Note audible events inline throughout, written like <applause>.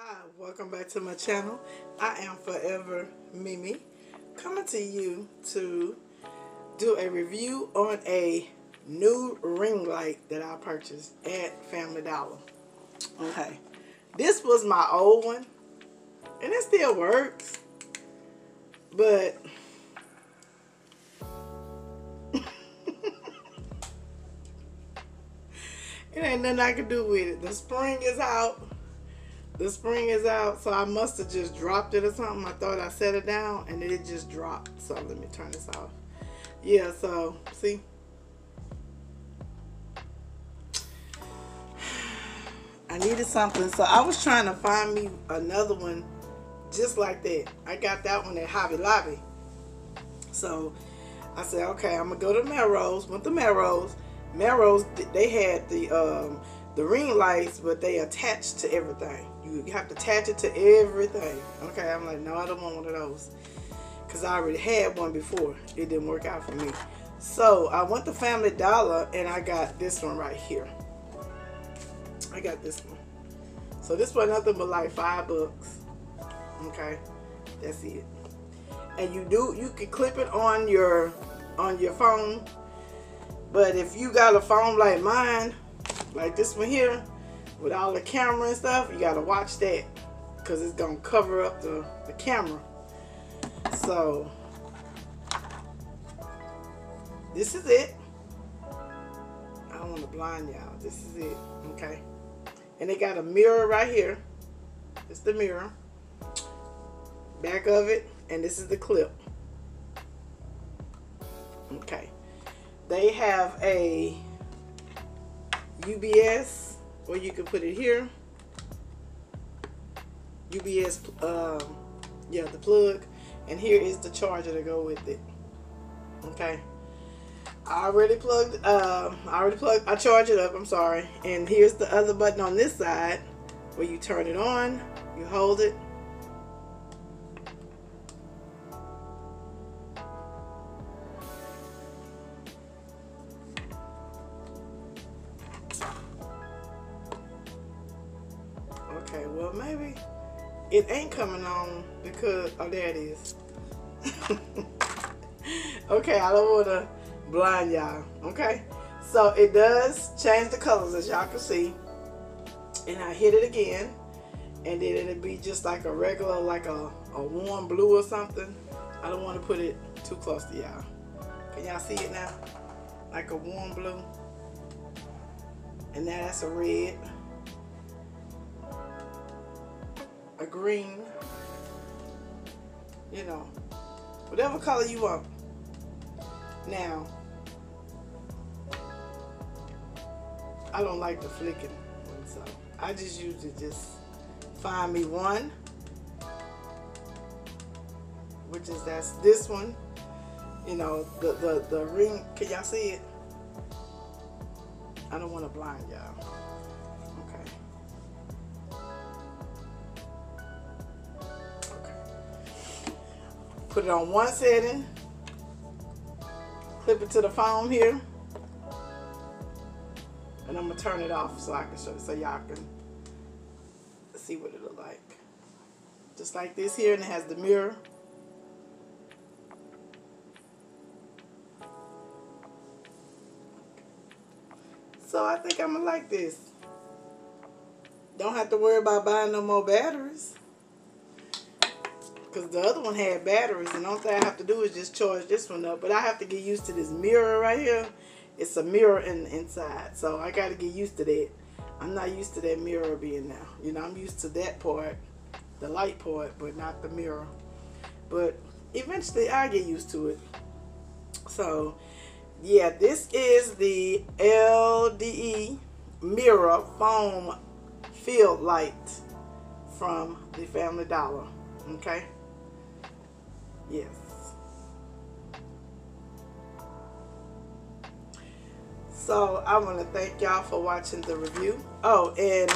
Hi, welcome back to my channel. I am Forever MeMe, coming to you to do a review on a new ring light that I purchased at Family Dollar. Okay, this was my old one, and it still works, but <laughs> it ain't nothing I can do with it. The spring is out the spring is out, so I must have just dropped it or something. I thought I set it down and it just dropped. So let me turn this off. Yeah, so see. <sighs> I needed something, so I was trying to find me another one just like that. I got that one at Hobby Lobby. So I said, okay, I'm gonna go to Melrose. Went to Melrose. Melrose, they had the um, the ring lights, but they attached to everything. You have to attach it to everything. Okay, I'm like, no, I don't want one of those. Because I already had one before. It didn't work out for me. So I went to Family Dollar and I got this one right here. I got this one. So this was nothing but like five bucks. Okay, that's it. And you do you can clip it on your on your phone. But if you got a phone like mine, like this one here, with all the camera and stuff, you gotta watch that because it's gonna cover up the, the camera. So this is it. I don't want to blind y'all. This is it. Okay. And they got a mirror right here. It's the mirror. Back of it. And this is the clip. Okay. They have a UBS or you can put it here. UBS, um, yeah, the plug. And here is the charger to go with it. Okay. I already plugged, uh, I already plugged, I charge it up, I'm sorry. And here's the other button on this side where you turn it on, you hold it, Okay, well maybe it ain't coming on because, oh there it is. <laughs> okay, I don't want to blind y'all, okay? So it does change the colors as y'all can see. And I hit it again and then it'll be just like a regular, like a, a warm blue or something. I don't want to put it too close to y'all. Can y'all see it now? Like a warm blue. And now that's a red. Green, you know, whatever color you want. Now, I don't like the flicking so I just usually just find me one, which is that's this one. You know, the, the, the ring, can y'all see it? I don't want to blind y'all. Put it on one setting. Clip it to the phone here. And I'm gonna turn it off so I can show so y'all can see what it look like. Just like this here, and it has the mirror. So I think I'm gonna like this. Don't have to worry about buying no more batteries because the other one had batteries and the only thing I have to do is just charge this one up. But I have to get used to this mirror right here. It's a mirror in inside so I got to get used to that. I'm not used to that mirror being now you know I'm used to that part the light part but not the mirror. But eventually I get used to it. So yeah this is the LDE mirror phone fill light from the Family Dollar okay Yes. So I want to thank y'all for watching the review. Oh, and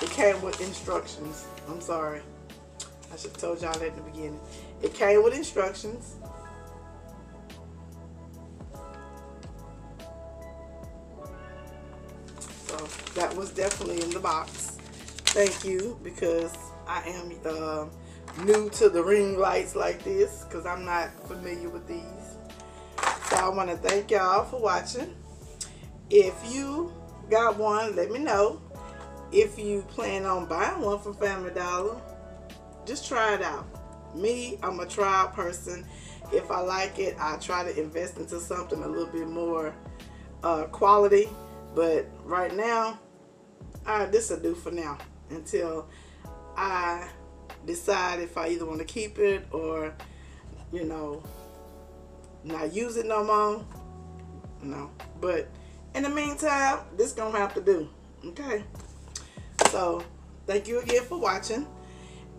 it came with instructions. I'm sorry. I should have told y'all that in the beginning. It came with instructions. So that was definitely in the box. Thank you because I am uh, new to the ring lights like this because I'm not familiar with these. So I want to thank y'all for watching. If you got one, let me know. If you plan on buying one from Family Dollar, just try it out. Me, I'm a trial person. If I like it, I try to invest into something a little bit more uh, quality. But right now, uh, this will do for now until I decide if I either want to keep it or, you know, not use it no more. No. But in the meantime, this gonna have to do. Okay. So thank you again for watching.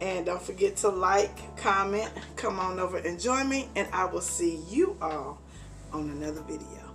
And don't forget to like, comment, come on over and join me. And I will see you all on another video.